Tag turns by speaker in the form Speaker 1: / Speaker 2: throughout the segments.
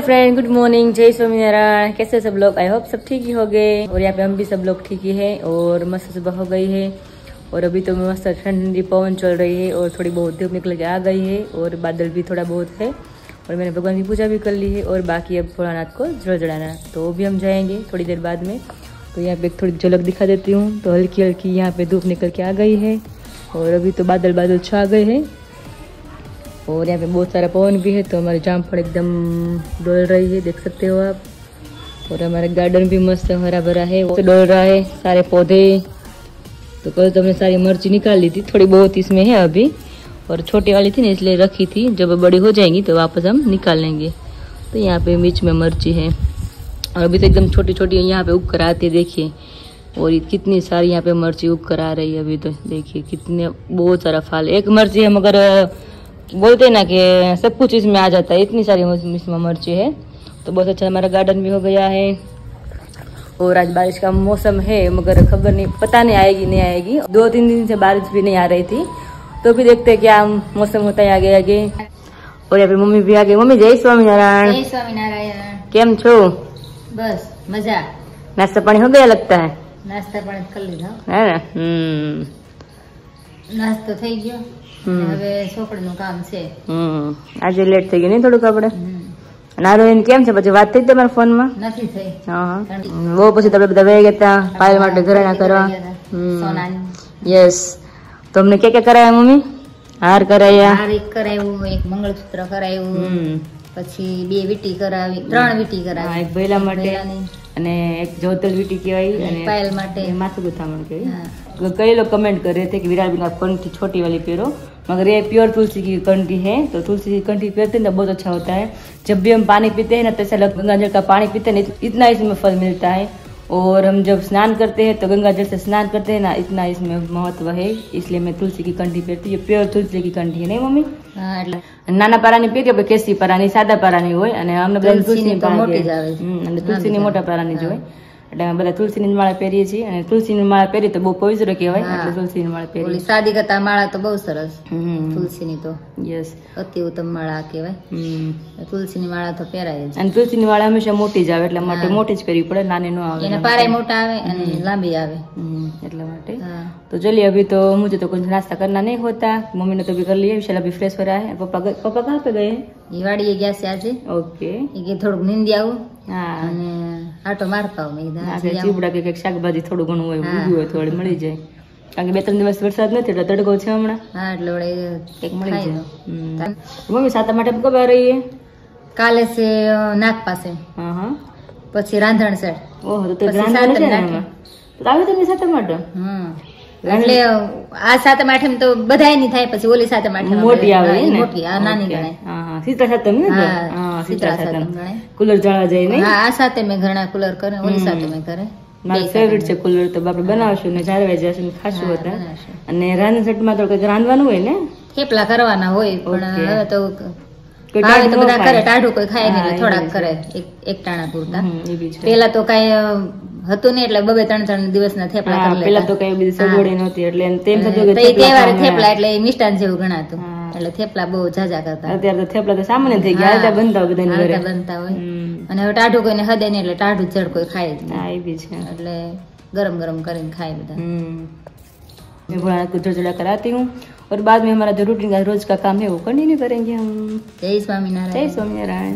Speaker 1: Hello friend, good morning. जय स्वामी नारायण। कैसे सब लोग? आई होप सब ठीक ही हो गए और यहाँ पे हम भी सब लोग ठीक ही है और मस्त सुबह हो गई है। और अभी तो मस्त ठंड ठंडी पवन चल रही है और थोड़ी बहुत धूप निकल के आ गई है और बादल भी थोड़ा बहुत है। और मैंने भगवान की पूजा भी कर ली है और बाकी अब थोड़ा नाथ को जल जड़ाना तो वो भी हम जाएँगे थोड़ी देर बाद में। तो यहाँ पे थोड़ी झलक दिखा देती हूँ। तो हल्की हल्की यहाँ पे धूप निकल के आ गई है। और अभी तो बादल बादल छा गए हैं। और यहाँ पे बहुत सारा पवन भी है तो हमारी जामफल एकदम डोल रही है, देख सकते हो आप। और हमारा गार्डन भी मस्त हरा भरा है वो डोल रहा है, सारे पौधे। तो कल तो हमने सारी मिर्ची निकाल ली थी, थोड़ी बहुत इसमें है अभी। और छोटी वाली थी ना, इसलिए रखी थी, जब बड़ी हो जाएँगी तो वापस हम निकाल लेंगे। तो यहाँ पे बीच में मर्ची है। और अभी तो एकदम छोटी छोटी यहाँ पे उग कर आती है, देखिए। और कितनी सारी यहाँ पे मर्ची उग कर आ रही है अभी तो देखिए, कितने बहुत सारा फाल। एक मर्ची है, मगर बोलते ना कि सब कुछ इसमें आ जाता है। इतनी सारी इसमें मर्ची है। तो बहुत अच्छा हमारा गार्डन भी हो गया है। और आज बारिश का मौसम है मगर खबर नहीं पता नहीं आएगी नहीं आएगी। दो तीन दिन से बारिश भी नहीं आ रही थी। तो भी देखते क्या मौसम होता है आगे आगे। और यहाँ पे मम्मी भी आ गई मम्मी जय स्वामीनारायण। जय
Speaker 2: स्वामी नारायण
Speaker 1: केम छो?
Speaker 2: बस मज़ा।
Speaker 1: नाश्ता पानी हो गया लगता है?
Speaker 2: नाश्ता पानी कर लीजा
Speaker 1: ને હમ
Speaker 2: નાસ્તો
Speaker 1: હવે
Speaker 2: છોકરીનું કામ છે.
Speaker 1: આજે લેટ થઈ ગયું નહીં થોડુંક આપણે? નારોહીન કેમ છે? પછી વાત થઈ તમારા ફોનમાં?
Speaker 2: નથી થઈ.
Speaker 1: હા. બહુ પછી તમે બધા વહી ગયા પાયલ માટે ઘરેણા કરવા. યસ તમને કે કે કરાયા મમ્મી? હાર કરાયા?
Speaker 2: હાર એક કરાવ્યું એક મંગળસૂત્ર કરાવ્યું
Speaker 1: હમ.
Speaker 2: પછી બે વીટી કરાવી ત્રણ વીટી કરાવી. એક ભૈલા માટે
Speaker 1: અને એક જોતલ વીટી કહેવાય અને
Speaker 2: પાયલ માટે.
Speaker 1: માથું ગુથામણ કહેવાય. कई लोग कमेंट कर रहे थे कि विराट बिना कंठी छोटी वाली पेरो मगर ये प्योर तुलसी की कंठी है तो तुलसी की कंठी पीते हैं तो बहुत अच्छा होता है जब भी हम पानी पीते हैं ना तो ऐसा लगता है गंगा जल का पानी पीते हैं ना इतना इसमें फल मिलता है और हम जब स्नान करते हैं तो गंगा जल से स्नान करते हैं ना इतना इसमें महत्व है इसलिए मैं तुलसी की कंठी पीती हूँ ये प्योर तुलसी की कंठी है नहीं मम्मी
Speaker 2: હા, એટલે
Speaker 1: નાના પારાની પીરીએ આપણે કેસરી પારાની સાદા પારાની હોય અને અમને બધા તુલસીની તુલસીની તો પારા મોટી જ
Speaker 2: કહેવાય. આવે છે.
Speaker 1: હમ, અને નાની તુલસીની જ મોટા આવે. પારાની જ હા. હોય એટલે અમે બધા તુલસીની જ માળા પહેરીએ છીએ અને તુલસીની માળા પહેરીએ તો બહુ પવિત્ર કહેવાય હા. એટલે તુલસીની માળા ઓલી પહેરીએ
Speaker 2: સાદી કરતા માળા તો બહુ સરસ
Speaker 1: હમ
Speaker 2: તુલસીની તો
Speaker 1: યસ
Speaker 2: અતિ ઉત્તમ માળા કહેવાય
Speaker 1: હમ
Speaker 2: તુલસીની માળા તો પહેરાય જ
Speaker 1: અને તુલસીની માળા હંમેશા મોટી જ આવે એટલા માટે હા. મોટી જ પહેરવી પડે નાની ન આવે એના પારાય
Speaker 2: મોટા આવે અને લાંબી આવે
Speaker 1: हम्म, એટલા માટે
Speaker 2: हाँ
Speaker 1: तो चलिए अभी तो मुझे तो कुछ नाश्ता करना नहीं होता मम्मी ने तो भी कर लिया विशाल अभी फ्रेश हो रहा है पापा गए- पापा कहाँ पे गए हैं
Speaker 2: એ વાડીએ ગયા છે આજે
Speaker 1: ओके
Speaker 2: એ કે થોડુંક નીંદી આવું હા
Speaker 1: અને
Speaker 2: આટો મારતા હોય હા,
Speaker 1: કે કંઈક શાકભાજી થોડું ઘણું હોય. ઉગ્યું હોય થોડી મળી જાય. કારણ કે બે ત્રણ દિવસ વરસાદ નથી એટલે તડકો છે હમણાં.
Speaker 2: હા એટલે વળે કંઈક મળી જાય.
Speaker 1: મમ્મી સાતા માટે કબા રહીએ
Speaker 2: કાલે છે નાક નાગ પાસે.
Speaker 1: હા હા.
Speaker 2: પછી રાંધણ સેટ
Speaker 1: ઓહો તો પછી છે ને આવી એમાં. તો આવે સાતા માટે
Speaker 2: હમ.
Speaker 1: એટલે
Speaker 2: આ સાતમ આઠમ તો બધાયની થાય પછી ઓલી સાતમ આઠમ મોટી આવે ને મોટી આ નાની ગણાય.
Speaker 1: હા સીતા સાતમ ને હા, સીતા સાતમ કુલર જળવા જાય હા
Speaker 2: આ સાથે મેં ઘણા કુલર કરે ઓલી. સાથે મેં કરે.
Speaker 1: મારું ફેવરિટ છે કુલર તો બાપડે બનાવશું ને જાળવાઈ જશું ને ખાશું હતા અને રાંધણમાં તો કંઈક રાંધવાનું હોય ને?
Speaker 2: થેપલા કરવાના હોય પણ હવે તો
Speaker 1: ભાવે ટાઢું તો બધા કરે
Speaker 2: ટાઢું કોઈ ખાય નહીં થોડાક કરે એક એક ટાણા પૂરતા. પેલા તો કઈ હતું નહીં એટલે બબે ત્રણ ત્રણ દિવસના થેપલા હા, કરી પેલા લેતા.
Speaker 1: તો કઈ બધી સગવડ નહોતી એટલે એમ તેમ થતું કે અને તઈ થેપલા તહેવારે ખાવા થેપલા
Speaker 2: એટલે એ મિષ્ટાન જેવું ગણાતું
Speaker 1: હા.
Speaker 2: એટલે થેપલા બહુ ઝાઝા કરતા
Speaker 1: અત્યારે તો થેપલા તો સામાન્ય થઈ ગયા હાલતા બનતા હોય બધાની ઘરે
Speaker 2: હાલતા બનતા હોય
Speaker 1: હમ.
Speaker 2: અને હવે ટાઢું કોઈને હદે નહીં એટલે ટાઢું જડ કોઈ ખાય જ નહીં
Speaker 1: હા એ બી છે
Speaker 2: એટલે ગરમ ગરમ કરીને ખાય બધા
Speaker 1: हम्म। मैं भोलानाथ को जो चढ़ा कराती हूँ और बाद में हमारा जो रूटीन का रोज का काम है वो कंटिन्यू करेंगे हम
Speaker 2: જય जय સ્વામિનારાયણ
Speaker 1: स्वामीनारायण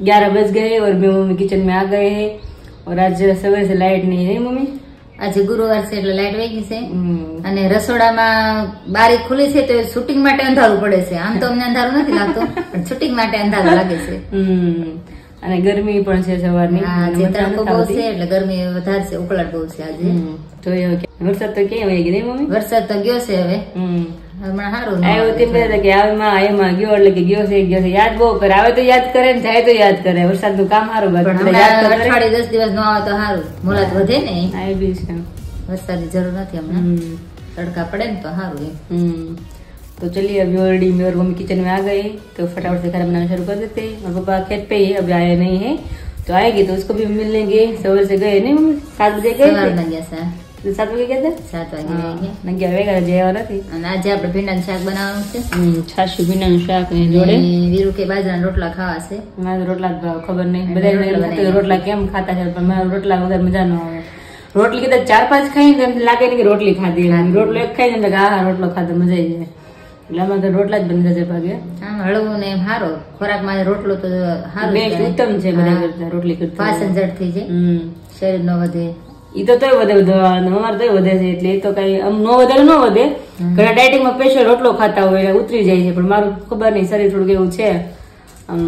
Speaker 1: ग्यारह बज गए और मैं मम्मी किचन में आ गए हैं और आज सवेरे से लाइट नहीं है मम्मी
Speaker 2: આજે ગુરુવાર છે એટલે લાઈટ વહી ગઈ છે
Speaker 1: हम्म,
Speaker 2: અને રસોડામાં બારી ખુલી છે તો શૂટિંગ માટે અંધારું પડે છે આમ તો અમને અંધારું નથી લાગતું પણ શૂટિંગ માટે અંધારું લાગે છે
Speaker 1: હમ. અને ગરમી પણ છે સવારની હા અને જે મજા તડકો નથી બહુ આવતી. છે
Speaker 2: એટલે ગરમી વધારે છે ઉકળાટ બહુ છે આજે
Speaker 1: હમ. જોઈએ હવે કે- વરસાદ તો ક્યાં વહી ગઈ નહીં મમ્મી
Speaker 2: વરસાદ તો ગયો છે હવે હમ. હમણાં સારું આવ્યો તેમ કહેતા હતા
Speaker 1: કે આમાં એમાં ગયો એટલે કે ગયો છે ગયો છે યાદ બહુ કરે આવે તો યાદ કરે ને જાય તો યાદ કરે વરસાદનું કામ સારું બાકી પણ બધા યાદ તો હમણાં કરે.
Speaker 2: અઠવાડિયે દસ દિવસ નો આવે તો સારું મુલાત વધે ને
Speaker 1: હા, એ બી છે
Speaker 2: વરસાદની જરૂર નથી હમણાં
Speaker 1: हम्म,
Speaker 2: તડકા પડે ને તો સારું એમ
Speaker 1: हम्म। तो चलिए अभी ऑलरेडी मैं और मम्मी किचन में आ गए तो फटाफट से खाना बनाना शुरू कर देते हैं और पापा खेत पे ही है, अभी आए नहीं है तो आएगी तो उसको भी मिल लेंगे सवेर से गए नहीं मम्मी सात बजे गए સાત વાગે ગયા
Speaker 2: સાત વાગે
Speaker 1: ગયા અગિયાર નથી.
Speaker 2: અને આજે આપણે ભીંડાનું શાક બનાવવાનું છે.
Speaker 1: છાશી ભીંડાનું શાક જોડે.
Speaker 2: વીરુ બાજરાના રોટલા ખાવા છે.
Speaker 1: મારા રોટલા ખબર નહીં. રોટલા કેમ ખાતા છે? પણ મારા રોટલા વગર મજા રોટલી કદાચ ચાર પાંચ ખાઈ ને લાગે ને કે રોટલી ખાધી રોટલો એક ખાઈ ને આ રોટલો ખાધો મજા આવી જાય. એટલે આમાં તો રોટલા જ બની જશે ભાગે.
Speaker 2: આમ હળવો ને સારો ખોરાકમાં રોટલો તો સારો
Speaker 1: ઉત્તમ છે રોટલી કરતા. પાચન
Speaker 2: જડ થઈ જાય શરીર નો વધે.
Speaker 1: ઈ તો તોય વધે અમારે તોય વધે છે એટલે એ તો કઈ આમ નો વધે તો નો વધે.
Speaker 2: ઘણા
Speaker 1: ડાયટિંગમાં સ્પેશિયલ રોટલો ખાતા હોય એટલે ઉતરી જાય છે પણ મારું ખબર નહીં શરીર થોડુંક એવું છે. આમ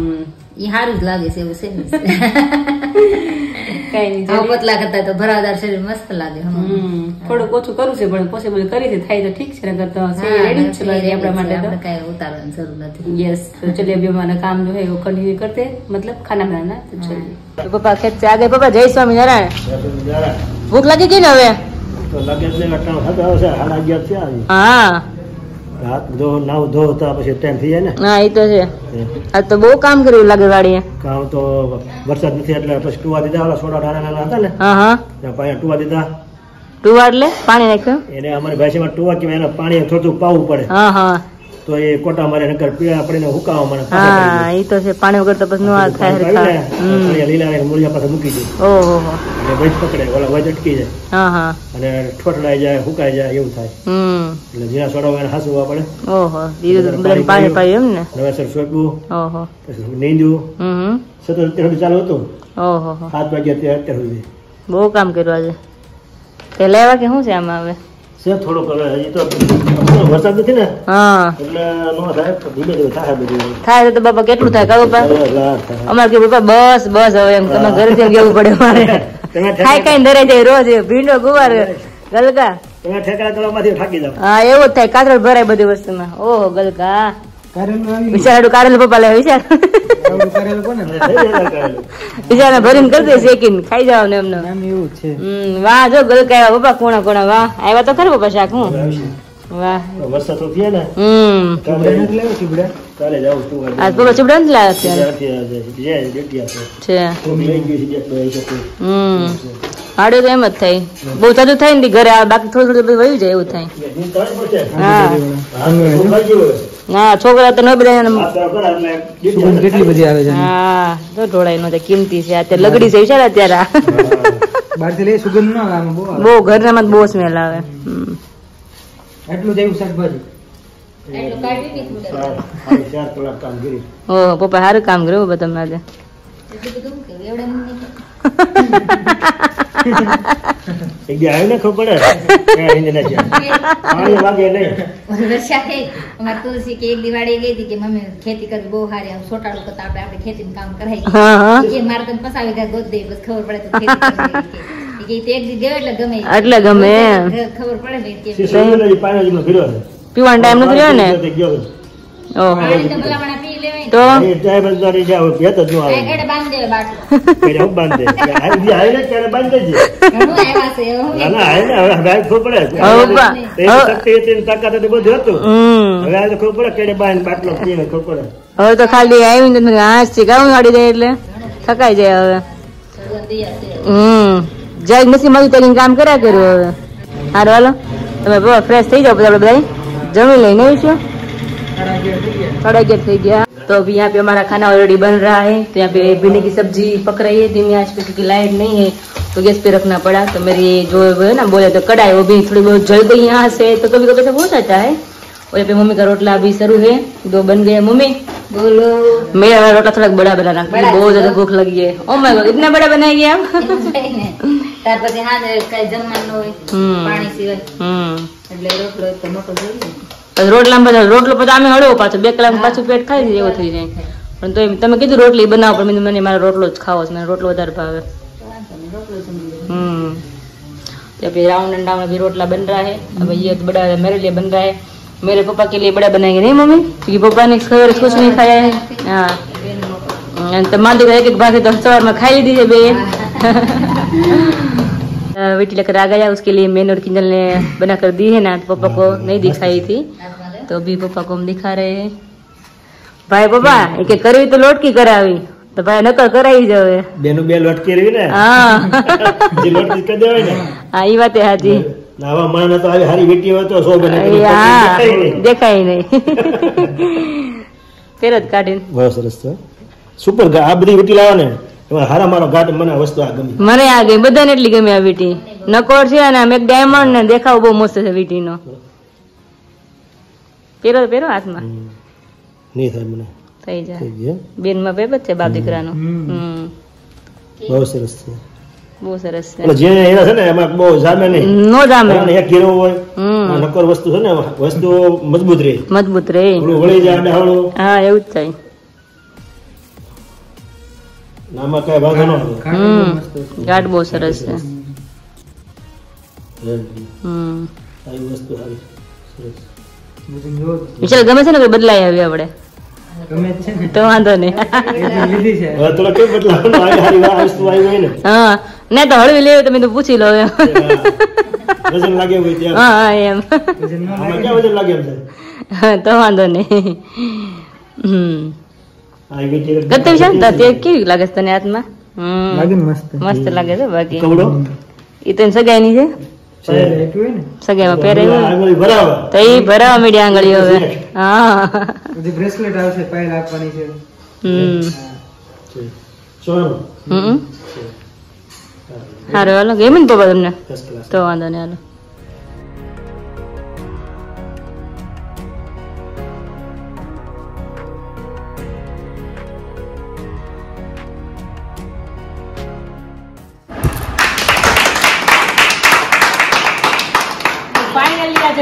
Speaker 2: એ સારું જ લાગે છે એવું છે
Speaker 1: કઈ નહીં આવું
Speaker 2: પતલા કરતા તો ભરાદાર શરીર મસ્ત લાગે
Speaker 1: થોડુંક ઓછું કરવું છે પણ પોસિબલ કરી છે થાય તો ઠીક છે નકર તો રેડી છે આપણા માટે
Speaker 2: કઈ ઉતારવાની જરૂર નથી.
Speaker 1: યસ તો ચલિએ બે કામ જો હે વો કન્ટિન્યુ કરતે મતલબ ખાના બનાના તો ચલિએ પપ્પા ખેત છે આગે પપ્પા જય સ્વામી નારાયણ ભૂખ લાગી ગઈ ને હવે?
Speaker 3: તો લાગે એટલે અટાણ હતા હશે હાલ અગિયાર થયા
Speaker 1: હા.
Speaker 3: હાથ ધો નાવ ધો પછી ટાઈમ થઈ જાય ને?
Speaker 1: હા એ તો છે. આ તો બહુ કામ કર્યું લાગે વાડીએ
Speaker 3: કામ તો વરસાદ નથી એટલે પછી ટુવા દીધા ઓલા સોડા નાના નાના હતા ને?
Speaker 1: હા હા.
Speaker 3: ત્યાં ટુવા દીધા.
Speaker 1: ટુવાર એટલે પાણી નાખ્યું?
Speaker 3: એને અમારી ભાષામાં ટુવા એને પાણી થોડું થોડું પાવું પડે.
Speaker 1: હા હા.
Speaker 3: તો એ કોટા મારે નકર પીળા પડીને હુકાવા મને હા
Speaker 1: એ તો છે પાણી વગર તો બસ નો થાય હમ.
Speaker 3: લીલા ને મૂળિયા પાસે મૂકી દે.
Speaker 1: ઓહો.
Speaker 3: એટલે વૈજ પકડે ઓલા વૈજ અટકી જાય.
Speaker 1: હા હા.
Speaker 3: અને ઠોઠડાઈ જાય હુકાઈ જાય એવું થાય.
Speaker 1: હમ.
Speaker 3: એટલે જીરા સોડા એને હાસવા પડે.
Speaker 1: ઓહો દીધું પાણી પાય. એમ ને?
Speaker 3: નવેસર સોંપવું
Speaker 1: ઓહો.
Speaker 3: પછી નીંદવું
Speaker 1: હમ.
Speaker 3: સતત અત્યારે ચાલુ હતું.
Speaker 1: ઓહો
Speaker 3: સાત વાગ્યા અત્યારે અત્યાર સુધી.
Speaker 1: બહુ કામ કર્યું આજે. પેલા એવા કે શું છે આમાં હવે?
Speaker 3: છે થોડોક હવે હજી તો વરસાદ નથી ને
Speaker 1: હા.
Speaker 3: એટલે નો થાય ધીમે ધીમે થાય બધું.
Speaker 1: થાય તો બાપા કેટલું થાય કહું પા? હવે અમારે કે બાપા બસ બસ હવે એમ તમારે ઘરે કેવું પડે મારે
Speaker 3: તમે ખાઈ ખાઈને
Speaker 1: ધરે જાય રોજ ભીંડો ગુવાર ગલકા
Speaker 3: ઠેકડા કરવામાંથી થાકી જાવ
Speaker 1: હા એવું જ થાય કાતર ભરાય બધી વસ્તુમાં. ઓહો ગલકા બિચારા કારેલ પપ્પા લે વિચાર વિચાર ભરીને કરી દે શેકીને ખાઈ જાવ ને એમને વાહ જો ગલકા આવ્યા પપ્પા કોણા કોણા વાહ. આવ્યા તો ખરું પપ્પા શાક હું? વાહ.
Speaker 3: વરસાદ તો થયા ને?
Speaker 1: હમ.
Speaker 4: કાલે
Speaker 3: કાલે આજ
Speaker 1: ચીબડા નથી લાવ્યા અત્યારે?
Speaker 3: ત્યારથી આજે જે ડેટિયા છે.
Speaker 1: છે.
Speaker 4: તો
Speaker 3: છે
Speaker 1: હમ. હાડે તો એમ જ થાય. બહુ થતું થાય ને ઘરે બાકી થોડું થોડું વયું જાય એવું થાય.
Speaker 4: હા.
Speaker 1: ના છોકરા તો ન બધા
Speaker 3: કેટલી બધી
Speaker 4: આવે છે?
Speaker 1: હા તો ઢોળાઈ નો કિંમતી છે અત્યારે લગડી છે વિચાર અત્યારે.
Speaker 4: બહારથી લઈ સુગંધ ના આવે બહુ
Speaker 1: ઘરના બહુ સ્મેલ આવે.
Speaker 4: એટલું જેવું શાકભાજી.
Speaker 1: પપ્પા સારું કામ કર્યું તમે આજે એક
Speaker 3: દી આવ્યું ને ખબર પડે. પાણી વાગે નહીં.
Speaker 2: ઓલી વર્ષા તુલસી કે એક દિવાળી ગઈ હતી કે મમ્મી ખેતી કરવી બહુ સારી આમ છોટાડું કરતા આપણે આપણે ખેતીનું કામ કરાય.
Speaker 1: હા હા.
Speaker 2: મારે તને પસાવી ગયા ગોત દે બસ ખબર પડે તો ખેતી કરવી કે. કે. તે એક દી ગયો એટલે ગમે. એટલે ગમે ખબર પડે.
Speaker 1: પીવાનો ટાઈમ નથી રહ્યો ને. ઓહો.
Speaker 2: તો?
Speaker 3: ટાઈમ જ નરી જાવ ભેત જ આવે. એટલે
Speaker 2: બાંધે બાટલો.
Speaker 3: એટલે હું બાંધે. આવી આવી ને ત્યારે બાંધે છે.
Speaker 2: હું આવ્યા છે ના ના આવી ને હવે
Speaker 3: ભાઈ ખબર પડે.
Speaker 1: હવે
Speaker 3: શક્તિ હતી તાકાત હતી બધું હતું. હવે આ ખબર પડે કેડે બાટલો પીને ખબર
Speaker 1: હવે તો ખાલી આવીને તમે હાસથી ગાઉં ગાડી જાય એટલે
Speaker 2: થકાઈ જાય હવે.
Speaker 1: હમ. જય નસી મારી તરીને કામ કર્યા કર્યું હવે. હારું હાલો. તમે બહુ ફ્રેશ થઈ જાઓ બધા આપણે બધા. જમી લઈને આવીશું. સાડા અગિયાર થઈ ગયા. तो अभी यहाँ पे हमारा खाना ऑलरेडी बन रहा है। तो यहाँ पे भिंडी की सब्ज़ी पक रही है। तो धीमी आज पे क्योंकि लाइट नहीं है। तो गैस पे रखना पड़ा। तो मेरी जो है ना बोले तो कढ़ाई वो भी थोड़ी बहुत जल गई यहाँ से। तो कभी कभी सब हो जाता है। और यहाँ पे मम्मी का रोटला अभी शुरू है। दो बन गए मम्मी।
Speaker 2: बोलो। मेरा
Speaker 1: रोटा थोड़ा बड़ा बनाना बहुत ज़्यादा भूख लगी है। oh ओ मैं इतना बड़ा बनाएगी आप
Speaker 2: हम्म।
Speaker 1: हम्म।
Speaker 2: થઈને.
Speaker 1: ત્યાર પછી હાજે કઈ જમવાનું હોય હમ. પાણી સિવાય હમ એટલે રોટલો એક તો મોટો જોઈએ પછી રોટલા બધા રોટલો પછી અમે હળવો પાછો બે કલાક પાછું પેટ ખાઈ જાય એવો થઈ જાય પણ તો તમે કીધું રોટલી બનાવો પણ મેં કીધું મને મારો રોટલો જ ખાવો છે મને રોટલો વધારે ભાવે તો
Speaker 2: વાંધો નહીં, રોટલો જમી લઈએ.
Speaker 1: हम्म तो अभी राउंड एंड राउंड अभी रोटला बन रहा है अब ये तो बड़ा मेरे लिए बन रहा है मेरे पापा के लिए बड़ा बनाएंगे नहीं मम्मी क्योंकि पापा ने सवेरे कुछ नहीं खाया है हाँ
Speaker 2: બેન મોટો.
Speaker 1: तो मान दो एक एक भागे तो सवार में खाई ली दीजिए बेन बेटी लेकर आ गया उसके लिए मैंने और किंजल ने बना कर दी है ना तो पापा को नहीं दिखाई थी
Speaker 2: હાથમાં લે.
Speaker 1: तो अभी पापा को हम दिखा रहे हैं भाई पापा एक एक करवी तो लोट की करावी तो भाई नकल कराई जावे
Speaker 3: બેનું બે લટકી રહી ને
Speaker 1: हाँ જે
Speaker 3: લટકી કરી દેવાય ને
Speaker 1: हाँ ये बात है हाजी
Speaker 3: ને આવા માણસ તો આવી હારી બેટી હોય તો સો બને હા દેખાય નહીં.
Speaker 1: દેખાય નહીં ફેર જ કાઢીને
Speaker 3: બહુ સરસ છે સુપર આ બધી બેટી લાવો ને હારા મારો મને આ વસ્તુ આ ગમી.
Speaker 2: મને આ ગઈ બધાને
Speaker 1: એટલી ગમી આ વીટી. નકોર છે અને આમ એક ડાયમંડ ને દેખાવ બહુ મસ્ત છે વીટીનો. પેરો પેરો હાથમાં.
Speaker 3: નહીં થાય મને.
Speaker 1: થઈ જાય. થઈ
Speaker 3: ગયું
Speaker 1: બેનમાં પેપર છે બાપ દીકરાનો.
Speaker 2: બહુ
Speaker 3: સરસ છે.
Speaker 1: બહુ સરસ છે.
Speaker 3: જે એના છે ને એમાં બહુ જામે નહીં.
Speaker 1: નો જામે.
Speaker 3: એક હીરો હોય
Speaker 1: હમ.
Speaker 3: વસ્તુ છે ને વસ્તુ મજબૂત રહે.
Speaker 1: મજબૂત રે
Speaker 4: વળી જાય
Speaker 1: હા એવું જ થાય.
Speaker 3: આમાં કઈ વાંધો ન આવે.
Speaker 1: બહુ ગાઢ સરસ છે. હમ.
Speaker 3: આવી વસ્તુ સારી સરસ.
Speaker 1: વિશાલ ગમે છે ને કોઈ બદલાઈ આવી આપણે
Speaker 4: ને. તો
Speaker 1: વાંધો નહીં. આવી
Speaker 3: આવી ને.
Speaker 1: હા. નહીં તો હળવી લેવી તમે તો પૂછી લો એમ.
Speaker 3: વજન લાગે હોય ત્યાં
Speaker 1: હા એમ.
Speaker 3: વજન લાગે
Speaker 1: તો વાંધો નહીં. હમ.
Speaker 3: આ બેટી ગત તો તે
Speaker 1: કેવી લાગે છે તને હાથમાં લાગે
Speaker 4: મસ્ત
Speaker 1: મસ્ત લાગે છે બાકી કવડો એ તો સગાઈની છે સગાઈમાં
Speaker 3: તો
Speaker 1: એ ભરાવા મીડિયા આંગળીઓ હવે હા
Speaker 4: બ્રેસલેટ આવશે પાય રાખવાની છે
Speaker 1: હમ
Speaker 3: સારું
Speaker 1: હાલો ગેમ ને પપ્પા તમને
Speaker 3: તો
Speaker 1: વાંધો નહીં હાલો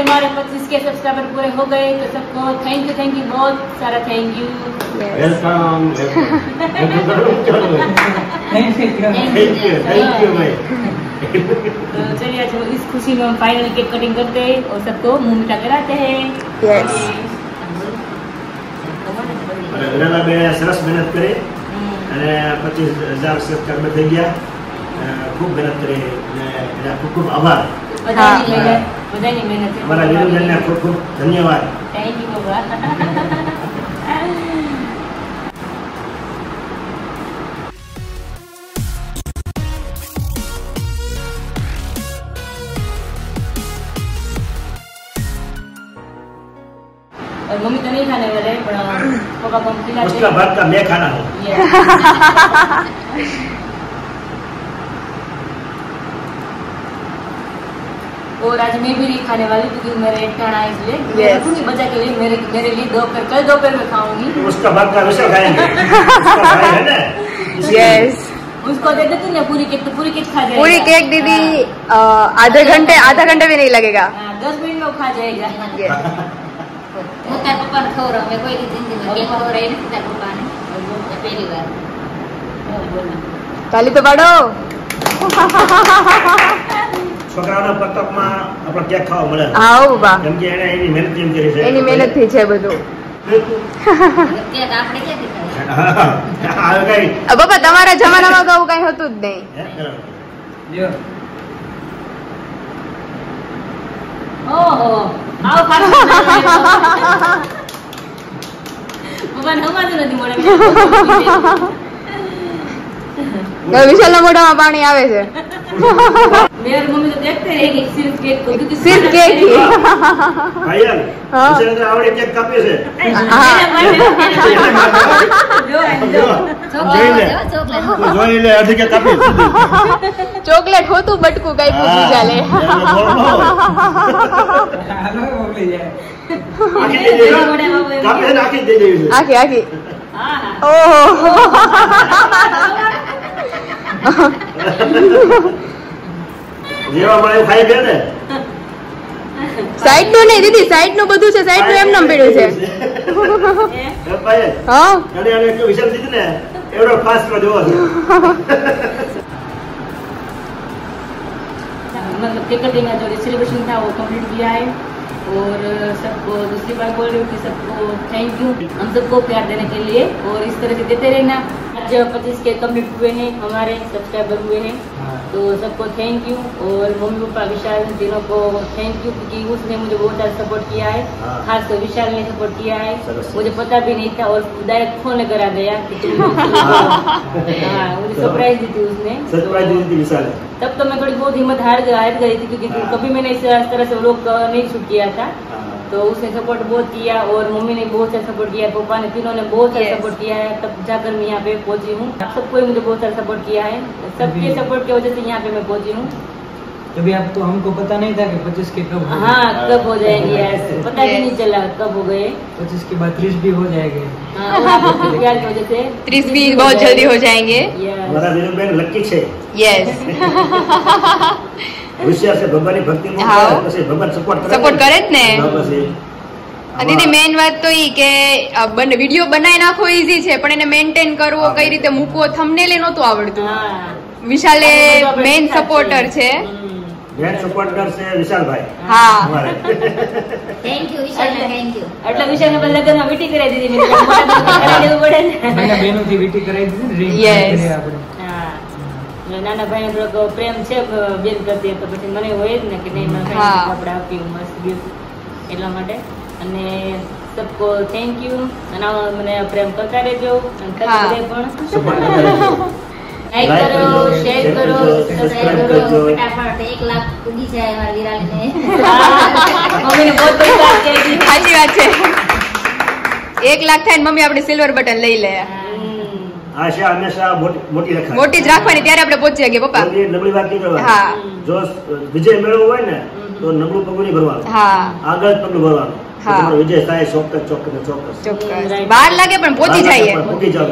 Speaker 1: फाइनली आज हमारे 25 के सब्सक्राइबर पूरे हो गए तो सबको थैंक यू थैंक यू बहुत सारा thank you
Speaker 3: welcome
Speaker 4: thank you thank
Speaker 2: you thank you ભાઈ
Speaker 1: तो चलिए आज हम इस खुशी में हम फाइनली केक कटिंग करते हैं और सबको मुंह मिठा कराते हैं
Speaker 5: Yes.
Speaker 2: અને વિરાલા
Speaker 3: બેન સરસ મહેનત કરી અને પચીસ હજાર સબસ્ક્રાઈબર થઈ ગયા
Speaker 1: અ,
Speaker 3: ખૂબ મહેનત કરી અને એના ખૂબ ખૂબ આભાર
Speaker 1: બધાની મહેનત બધાની મહેનત છે. અમારા વિરુદ્ધને ખૂબ
Speaker 3: ખૂબ ધન્યવાદ
Speaker 1: Thank you, બાબા. और मम्मी तो नहीं खाने वाले हैं, पर पापा को हम खिलाते उसका हैं।
Speaker 3: भाग का मैं खाना है
Speaker 1: और आज मैं भी नहीं खाने वाली क्योंकि मेरे एक खाना है इसलिए yes. रखूँगी बचा के लिए मेरे मेरे लिए दोपहर कल दोपहर में खाऊँगी
Speaker 3: उसका बाप का हमेशा खाएँगे
Speaker 1: उसको दे देते तूने पूरी केक तो पूरी केक खा जाएगा पूरी केक दीदी
Speaker 5: आधे घंटे आधा घंटे भी नहीं लगेगा
Speaker 1: दस मिनट में खा जाएगा
Speaker 2: होता खो रहा मैं कोई ज़िंदगी में केक पहली बार
Speaker 5: ताली तो बढ़ो
Speaker 3: છોકરાઓના પતકમાં આપણે ક્યાંક ખાવા મળે?
Speaker 5: હા બા.
Speaker 3: કેમ કે એને એની મહેનત કેમ કરી છે?
Speaker 5: એની મહેનતથી છે બધું. બાબા તમારા જમાનામાં તો આવું કઈ હતું જ નહીં.
Speaker 1: ઓહો આવો નથી મળે
Speaker 6: હવે વિશાલના
Speaker 5: મોઢામાં પાણી આવે છે
Speaker 1: मेरे और मम्मी तो देखते रहेंगे सिर्फ केक को क्योंकि સિર્ફ કેક ही
Speaker 3: ભાઈયાન,
Speaker 5: હા. વિશાલને
Speaker 3: આવડે કેક કાપે છે
Speaker 1: હા जो है જો,
Speaker 2: જોઈ લે ચોકલેટ તું
Speaker 3: જોઈ લે અડધી કેક કાપી
Speaker 5: ચોકલેટ હોતું બટકું કઈ પૂછી ચાલે
Speaker 4: હાલો મોકલી જાય
Speaker 5: આખી
Speaker 1: દઈ દેવી. કાપે છે ને આખી
Speaker 3: જ દઈ દેવી છે.
Speaker 5: આખી આખી
Speaker 1: हाँ हाँ
Speaker 5: ઓહો
Speaker 1: સાઈડ નું નહીં દીદી
Speaker 5: સાઈડ નું બધું છે સાઈડ નું એમ નામ પડ્યું છે
Speaker 3: એ ભાઈ,
Speaker 5: હા
Speaker 3: અને આને એટલું વિશાલ દીધું ને એવડો ખાસ કરો જોવો છે
Speaker 1: मतलब केक कटिंग का जो सेलिब्रेशन था वो कंप्लीट किया है और सबको दूसरी बार बोल रही हूँ कि सबको थैंक यू हम सबको प्यार देने के लिए और इस तरह से देते रहना आज पच्चीस के कंप्लीट हुए हैं हमारे सब्सक्राइबर हुए हैं। तो सबको थैंक यू और मम्मी पापा विशाल तीनों को थैंक यू क्योंकि उसने मुझे बहुत ज़्यादा सपोर्ट किया है। खास कर विशाल ने सपोर्ट किया है।
Speaker 3: मुझे
Speaker 1: पता भी नहीं था और डायरेक्ट फ़ोन करा गया। हाँ, मुझे सरप्राइज़ दी थी उसने। तब तो मैं थोड़ी बहुत हिम्मत हार हार गई थी क्योंकि कभी मैंने इस तरह से लोग नहीं छूट किया था। तो उसने सपोर्ट बहुत किया और मम्मी ने बहुत सारा सपोर्ट किया पापा ने तीनों ने बहुत सारा Yes. सपोर्ट किया है। तब जाकर मैं यहाँ पे पहुँची हूँ। सबको मुझे बहुत सारा सपोर्ट किया है। सबके सपोर्ट की वजह से यहाँ पे मैं पहुँची हूँ।
Speaker 4: तभी आपको हमको पता नहीं था कि पच्चीस के कब हो हाँ
Speaker 1: कब हो जाएंगे यार पता भी Yes. नहीं चला कब हो गए
Speaker 4: पच्चीस के बाद तीस भी हो जाएंगे
Speaker 1: हाँ, और आप सबके प्यार की वजह से ત્રીસ भी बहुत जल्दी हो
Speaker 5: जाएंगे
Speaker 1: Yes. મારા
Speaker 3: વિનુબેન લકી છે
Speaker 5: યસ
Speaker 3: હોશિયાર છે ભગવાનની ભક્તિ બહુ હા.
Speaker 5: કરે.
Speaker 3: પછી ભગવાન સપોર્ટ કરે
Speaker 5: Support કરે જ ને. હા,
Speaker 1: પછી
Speaker 3: દીદી
Speaker 5: મેઇન વાત તો ઈ કે અ, બન વિડીયો બનાવી નાખવો ઈઝી છે પણ એને મેન્ટેન કરવો કઈ રીતે મૂકવો થંબનેલ નહોતું આવડતું
Speaker 1: हाँ
Speaker 5: વિશાલે આપણે મેઇન બધા સપોર્ટર છે
Speaker 1: મેન સપોર્ટર
Speaker 3: છે વિશાલભાઈ.
Speaker 1: હા.
Speaker 2: Thank you Vishal thank you
Speaker 1: એટલે વિશાલને પણ લગ્નમાં વીટી કરાવી દીધી મેં. કરાવી દેવું પડે ને. બંને
Speaker 4: થી વીટી કરાવી દીધી ને ring કરી આપણે
Speaker 1: હા. એટલે નાના ભાઈ થોડોક પ્રેમ છે બેન પ્રત્યે તો પછી મને હોય જ ને કે નહીં મને કપડાં આપ્યું મસ્ત ગિફ્ટ એટલા માટે. અને સબકો થેન્ક યુ અને મને પ્રેમ કરતા રહેજો અને કરતા પણ. લાઈક કરો શેર કરો સબસ્ક્રાઇબ કરો.
Speaker 2: ફટાફટ 1 લાખ ઉગી જાય અમાર વિરાલને મમ્મીને બહુ પૈસા આપી
Speaker 1: હતી. સાચી
Speaker 5: વાત છે. એક લાખ થાય ને મમ્મી આપણે સિલ્વર બટન લઈ લે.
Speaker 3: આશા હંમેશા મોટી મોટી રખાય મોટી
Speaker 5: જ રાખવાની ત્યારે આપણે પહોંચી શકીએ પપ્પા.
Speaker 3: નબળી વાત નહીં કરવાની.
Speaker 5: હા.
Speaker 1: જો
Speaker 3: વિજય મેળવવો હોય ને
Speaker 1: તો
Speaker 3: નબળું પગલું નહીં ભરવાનું
Speaker 5: હા.
Speaker 3: આગળ પગલું ભરવાનું
Speaker 5: તમારો
Speaker 3: વિજય થાય ચોક્કસ ચોક્કસ ચોક્કસ.
Speaker 5: લાગે પણ પહોંચી જાય જઈએ
Speaker 1: પહોંચી જાવ.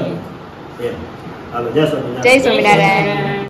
Speaker 3: જય
Speaker 5: સ્વામિનારાયણ